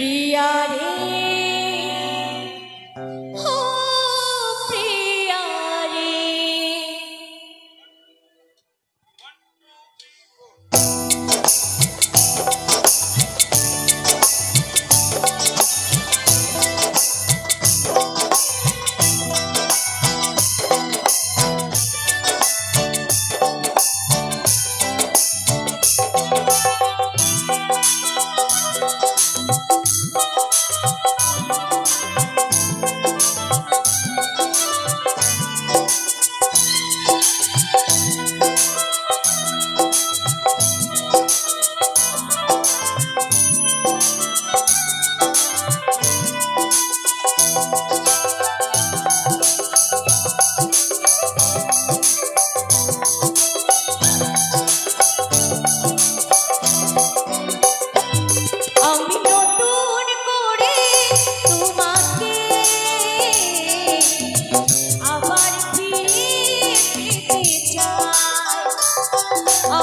प्रिया रे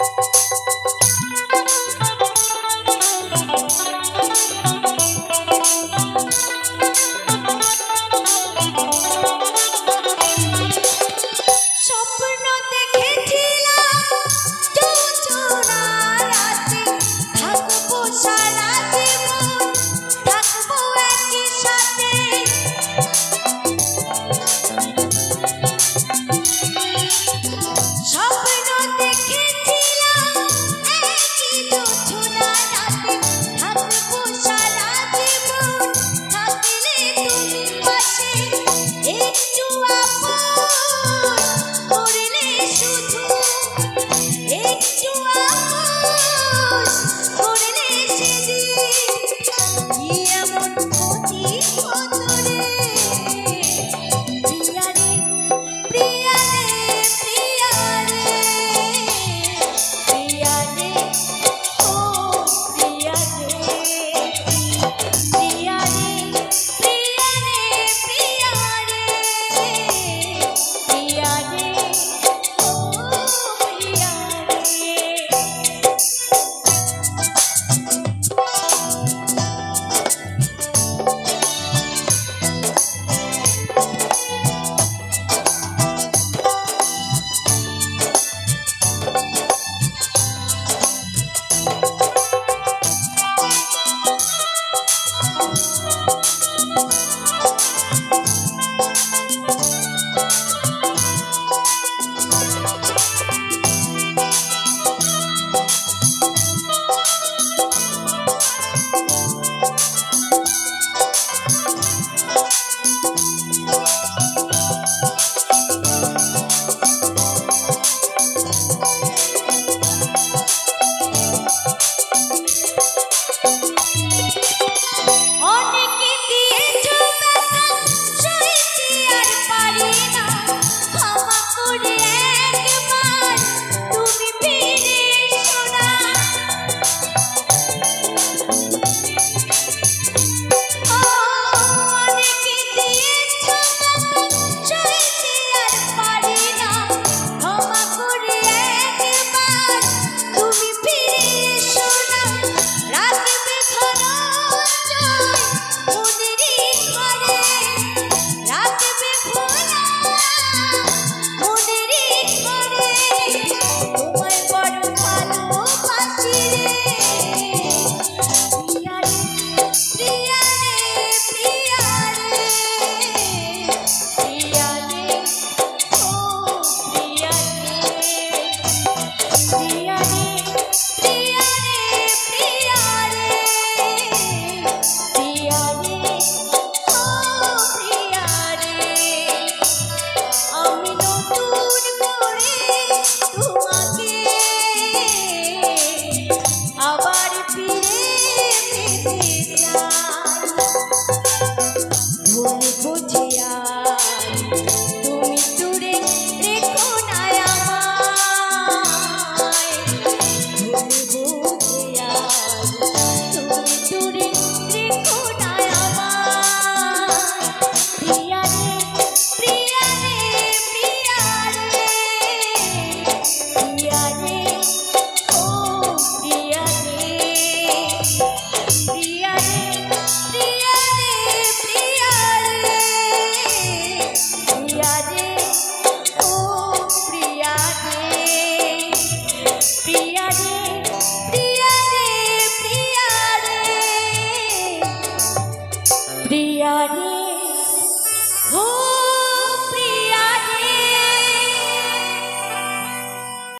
you